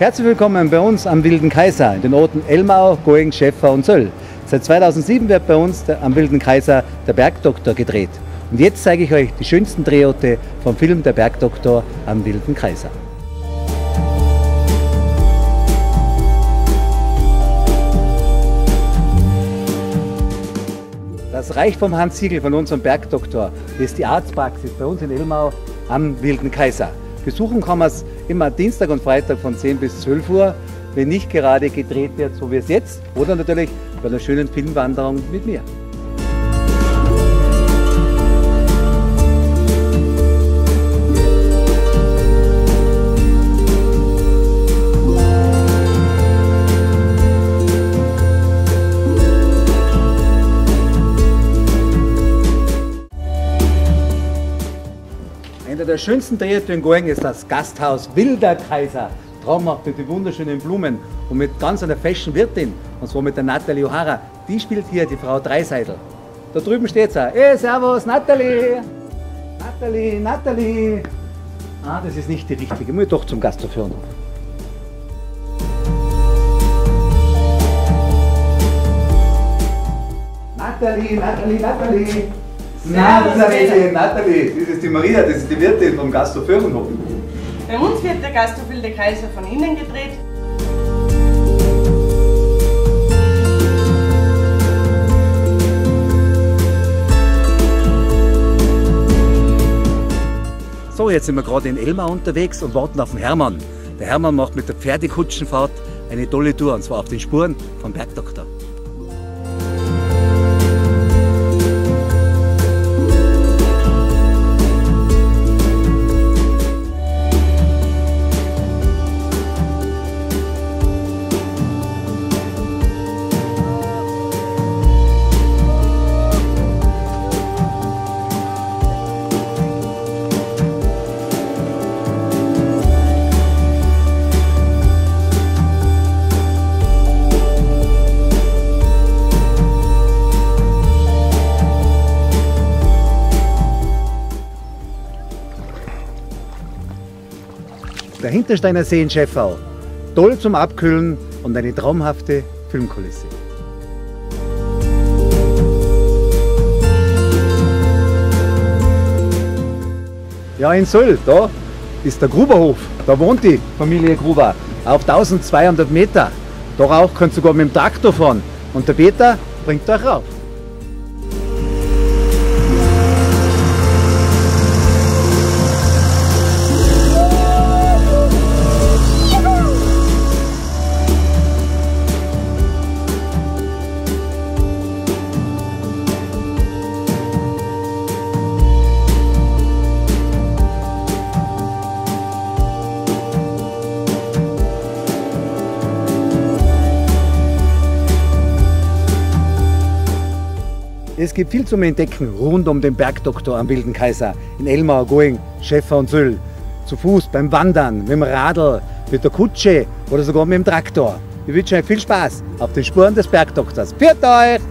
Herzlich willkommen bei uns am Wilden Kaiser in den Orten Elmau, Going, Schäffer und Söll. Seit 2007 wird bei uns der, am Wilden Kaiser der Bergdoktor gedreht. Und jetzt zeige ich euch die schönsten Drehorte vom Film Der Bergdoktor am Wilden Kaiser. Das Reich vom Hans Siegel von unserem Bergdoktor ist die Arztpraxis bei uns in Elmau am Wilden Kaiser. Besuchen kann man es immer Dienstag und Freitag von 10 bis 12 Uhr, wenn nicht gerade gedreht wird, so wie es jetzt, oder natürlich bei einer schönen Filmwanderung mit mir. Der schönsten Drehorte in Goring ist das Gasthaus Wilder Kaiser. Traumhaft mit den wunderschönen Blumen und mit ganz einer fashion Wirtin, und zwar mit der Natalie O'Hara. Die spielt hier die Frau Dreiseidel. Da drüben steht sie. Hey, servus, Natalie! Natalie, Natalie! Ah, das ist nicht die richtige. Muss doch zum Gasthof hören. Natalie, Natalie, Natalie! Na, das ist eine Natalie, das ist die Maria, das ist die Wirtin vom Gasthof Föhrenhof. Bei uns wird der Gasthof Wilde Kaiser von innen gedreht. So, jetzt sind wir gerade in Elmar unterwegs und warten auf den Hermann. Der Hermann macht mit der Pferdekutschenfahrt eine tolle Tour und zwar auf den Spuren vom Bergdoktor. Der Hintersteiner See in Schäffau. Toll zum Abkühlen und eine traumhafte Filmkulisse. Ja, in Söll, da ist der Gruberhof. Da wohnt die Familie Gruber auf 1200 Meter. Da auch könnt ihr sogar mit dem Traktor fahren. Und der Peter bringt euch rauf. Es gibt viel zum Entdecken rund um den Bergdoktor am Wilden Kaiser in Elmau, Going, Schäffer und Syll. Zu Fuß, beim Wandern, mit dem Radl, mit der Kutsche oder sogar mit dem Traktor. Ich wünsche euch viel Spaß auf den Spuren des Bergdoktors. Pfiat euch!